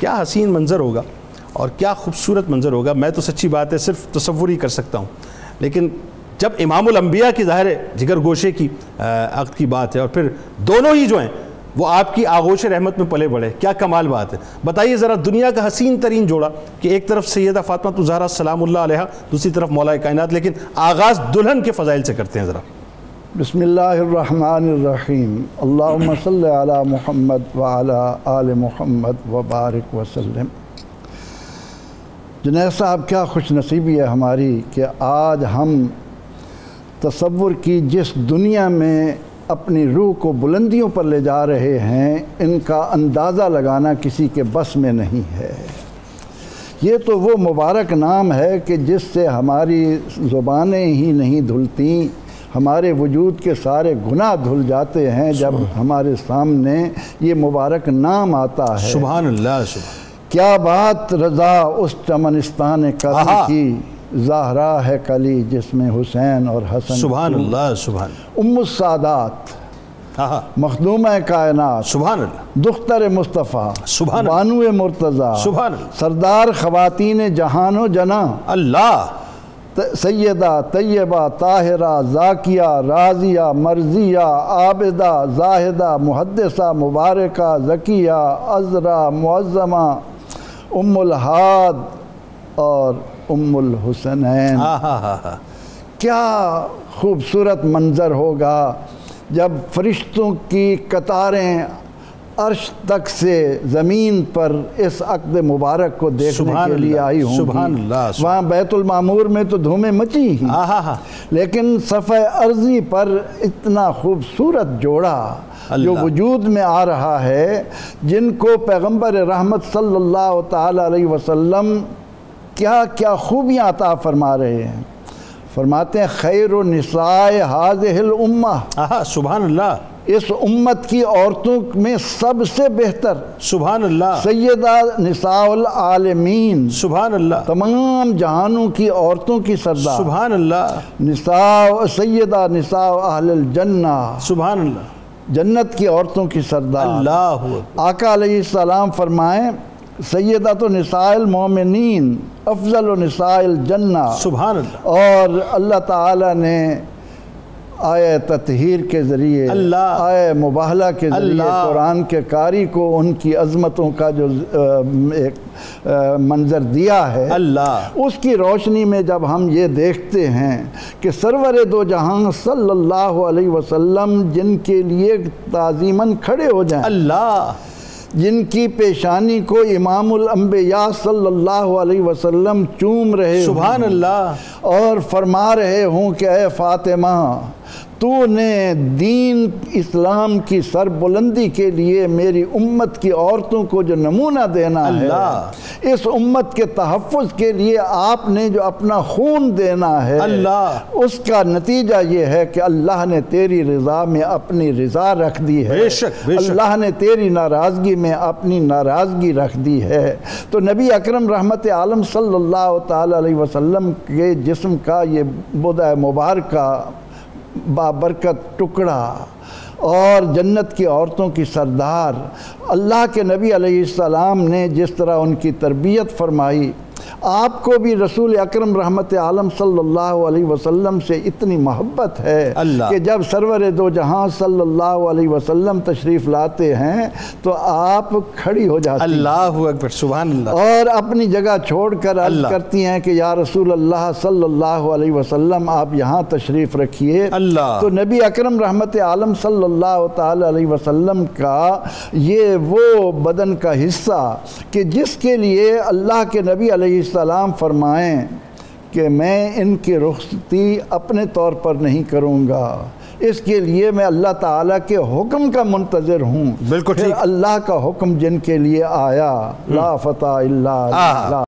क्या हसीन मंज़र होगा और क्या खूबसूरत मंज़र होगा? मैं तो सच्ची बात है, सिर्फ़ तस्वुर ही कर सकता हूँ। लेकिन जब इमामबिया की ज़ाहिर जिगर गोशे की अक्त की बात है और फिर दोनों ही जो हैं, वो आपकी आगोश रहमत में पले बढ़े क्या कमाल बात है। बताइए ज़रा दुनिया का हसीन तरीन जोड़ा कि एक तरफ़ सैदा फ़ातमा तुजारा सलाम दूसरी तरफ़ मौला कायनात, लेकिन आगाज़ दुल्हन के फ़जाइल से करते हैं ज़रा। बसमीम अल्लाह महमद वाला आल महमद वबारक वसलम जुनैद साहब, क्या खुश नसीबी है हमारी कि आज हम तस्वुर की जिस दुनिया में अपनी रूह को बुलंदियों पर ले जा रहे हैं, इनका अंदाज़ा लगाना किसी के बस में नहीं है। ये तो वो मुबारक नाम है कि जिससे हमारी ज़ुबानें ही नहीं धुलती हमारे वजूद के सारे गुनाह धुल जाते हैं जब हमारे सामने ये मुबारक नाम आता है। सुबहान अल्लाह क्या बात रज़ा उस चमनिस्तान कदर की जहरा है कली जिसमें हुसैन और हसन सुबहान अल्लाह सुबहान उम्मुसादात मखदूम कायनात सुबहान दुख्तर मुस्तफ़ा सुबहान बानु मुर्तज़ा सुबहान सरदार ख़वातीन जहानो जना। अल्लाह। सैदा तैयबा ताहरा जाकिया राजिया मर्जिया आबिदा जाहिदा मुहदसा मुबारका ज़किया अजरा मुआज़मा उम्मुल हाद और उम्मुल हुसनैन। क्या खूबसूरत मंज़र होगा जब फरिश्तों की कतारें अर्श तक से ज़मीन पर इस अकद मुबारक को देखने के लिए आई हूँ वहाँ बैतुलमामूर में तो धूमें मची ही। लेकिन सफ़े अर्जी पर इतना खूबसूरत जोड़ा जो वजूद में आ रहा है जिनको पैगंबर रहमत सल्लल्लाहु अलैहि वसल्लम क्या क्या खूबियाँ अता फरमा रहे हैं। फरमाते हैं खैर नसाए हाजिल उम्मा। सुबह अल्लाह इस उम्मत की औरतों में सबसे बेहतर सुबह अल्लाह सैदा निसाउल आलमीन। सुबह अल्लाह तमाम जहानों की औरतों की सरदार। सुबह अल्लाह निसा सैदा निसा अहल जन्ना। सुबह अल्लाह जन्नत की औरतों की सरदार। अल्लाह आका सलाम फरमाएँ सैदा तो नसाइल मोमिन अफजल नसाइल जन्ना। सुबहान और अल्लाह ताला ने आय ततहीर के ज़रिए आय मुबाहला के ज़रिए कुरान के कारी को उनकी अजमतों का जो एक मंज़र दिया है अल्लाह। उसकी रोशनी में जब हम ये देखते हैं कि सरवर दो जहाँ सल्लल्लाहु अलैहि वसल्लम जिनके लिए ताज़ीमन खड़े हो जाए अल्लाह। जिनकी पेशानी को इमामुलम्बिया सल्लल्लाहु अलैहि वसल्लम चूम रहे सुबहान अल्लाह और फरमा रहे हूँ कि अः फ़ातिमा तूने दीन इस्लाम की सरबुलंदी के लिए मेरी उम्मत की औरतों को जो नमूना देना है इस उम्मत के तहफ़ के लिए आपने जो अपना खून देना है अल्लाह। उसका नतीजा ये है कि अल्लाह ने तेरी रज़ा में अपनी रज़ा रख दी है। बेशक, बेशक। अल्लाह ने तेरी नाराज़गी में अपनी नाराज़गी रख दी है। तो नबी अकरम रहमत आलम सल्लल्लाहु अलैहि वसल्लम के जिस्म का ये बुदा मुबारक बाबरकत टुकड़ा और जन्नत की औरतों की सरदार, अल्लाह के नबी अलैहिस्सलाम ने जिस तरह उनकी तरबियत फरमाई आपको भी रसूल अकरम रहमत आलम सल्लल्लाहु अलैहि वसल्लम से इतनी मोहब्बत है कि जब सरवर दो जहाँ सल्लल्लाहु अलैहि वसल्लम तशरीफ़ लाते हैं तो आप खड़ी हो जाती अल्लाह अकबर अल्लाह और अपनी जगह छोड़कर अर्ज़ करती हैं कि या रसूल अल्लाह सल्लल्लाहु अलैहि वसल्लम आप यहाँ तशरीफ़ रखिए। तो नबी अकरम रहमत आलम सल्लल्लाहु अलैहि वसल्लम का ये वो बदन का हिस्सा कि जिसके लिए अल्लाह के नबी सलाम फरमाएँ कि मैं इनकी रुखती अपने तौर पर नहीं करूँगा। इसके लिए मैं अल्लाह ताला के हुक्म का मुंतज़र हूँ। बिल्कुल अल्लाह का हुक्म जिनके लिए आया ला फता